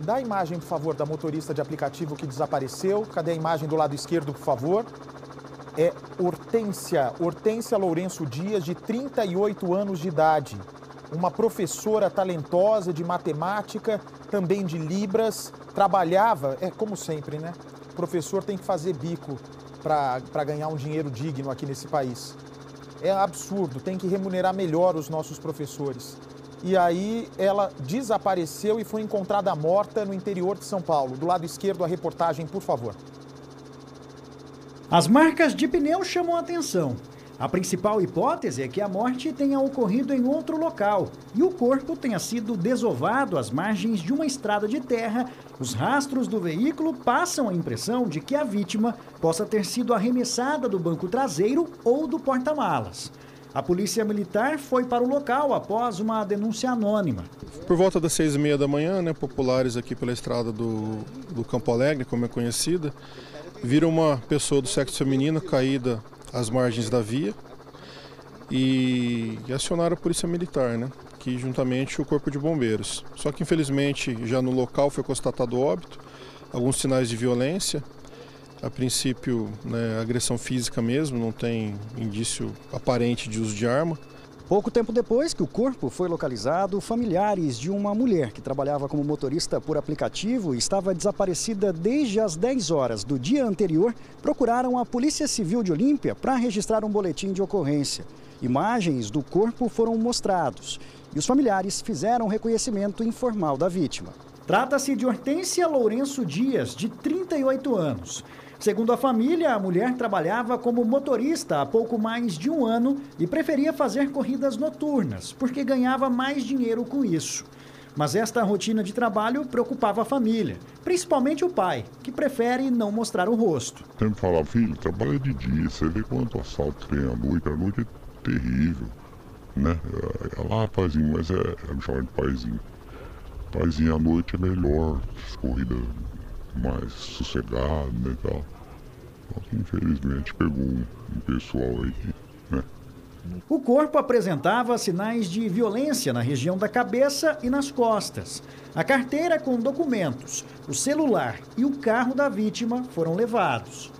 Dá a imagem, por favor, da motorista de aplicativo que desapareceu. Cadê a imagem do lado esquerdo, por favor? É Hortência, Hortência Lourenço Dias, de 38 anos de idade. Uma professora talentosa de matemática, também de Libras. Trabalhava, é como sempre, né? O professor tem que fazer bico para ganhar um dinheiro digno aqui nesse país. É absurdo, tem que remunerar melhor os nossos professores e aí ela desapareceu e foi encontrada morta no interior de São Paulo. Do lado esquerdo, a reportagem, por favor. As marcas de pneu chamam a atenção. A principal hipótese é que a morte tenha ocorrido em outro local e o corpo tenha sido desovado às margens de uma estrada de terra. Os rastros do veículo passam a impressão de que a vítima possa ter sido arremessada do banco traseiro ou do porta-malas. A polícia militar foi para o local após uma denúncia anônima. Por volta das seis e meia da manhã, né, populares aqui pela estrada do, do Campo Alegre, como é conhecida, viram uma pessoa do sexo feminino caída às margens da via e acionaram a polícia militar, né, que juntamente o corpo de bombeiros. Só que infelizmente já no local foi constatado óbito, alguns sinais de violência, a princípio, né, agressão física mesmo, não tem indício aparente de uso de arma. Pouco tempo depois que o corpo foi localizado, familiares de uma mulher que trabalhava como motorista por aplicativo e estava desaparecida desde as 10 horas do dia anterior procuraram a Polícia Civil de Olímpia para registrar um boletim de ocorrência. Imagens do corpo foram mostrados e os familiares fizeram reconhecimento informal da vítima. Trata-se de Hortência Lourenço Dias, de 38 anos. Segundo a família, a mulher trabalhava como motorista há pouco mais de um ano e preferia fazer corridas noturnas, porque ganhava mais dinheiro com isso. Mas esta rotina de trabalho preocupava a família, principalmente o pai, que prefere não mostrar o rosto. Sempre falava, filho, trabalha de dia, você vê quanto assalto tem à noite, a noite é terrível, né? Ela, lá, paizinho, mas é, ela me chama de paizinho. Paizinho à noite é melhor, as corridas mais sossegado né, e tal. Só que infelizmente pegou um, um pessoal aí né? O corpo apresentava sinais de violência na região da cabeça e nas costas. A carteira com documentos, o celular e o carro da vítima foram levados.